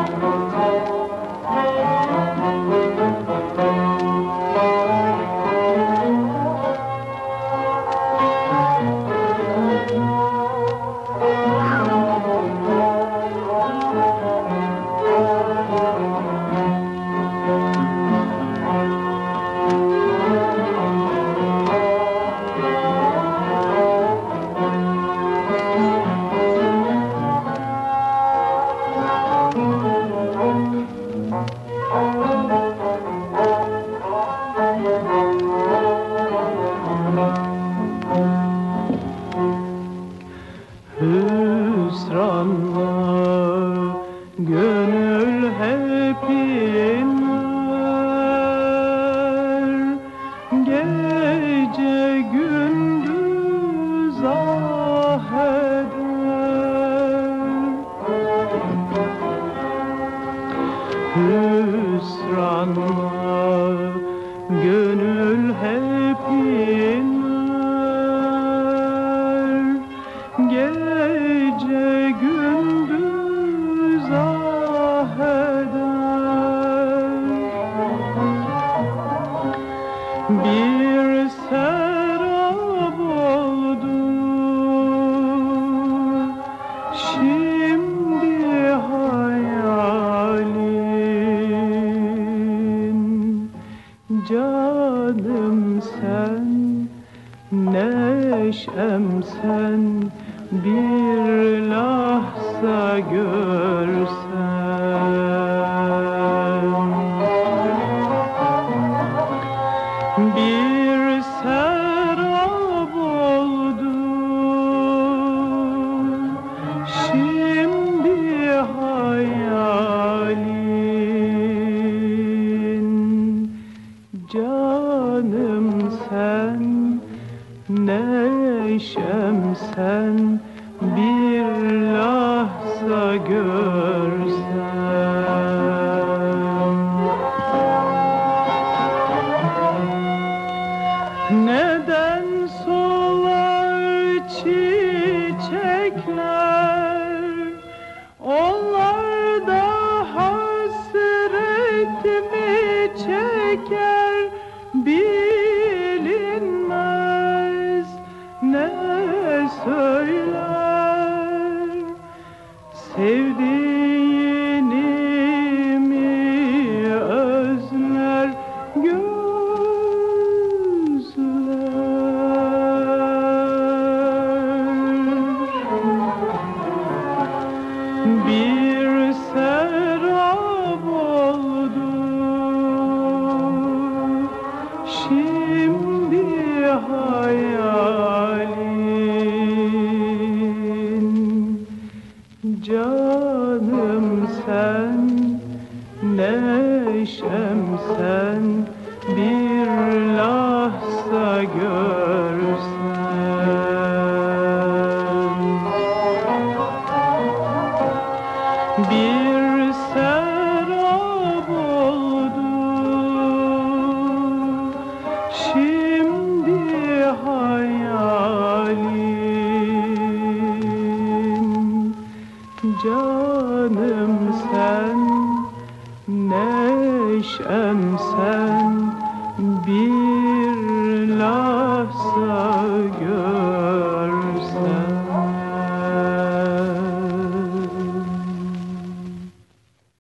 Hüsranla gönül hep Gece gündüz ah eder. Gönül hep gündüz ah eder Bir serap oldu. Şimdi hayalin. Canım sen Neşem sen Bir lahza görsem Neşem sen Bir lahza görsem Neden solar çiçekler neşem sen Bir lahza görsem Bir serap oldu Şimdi hayalin Canım şemsen sen bir lahza gör.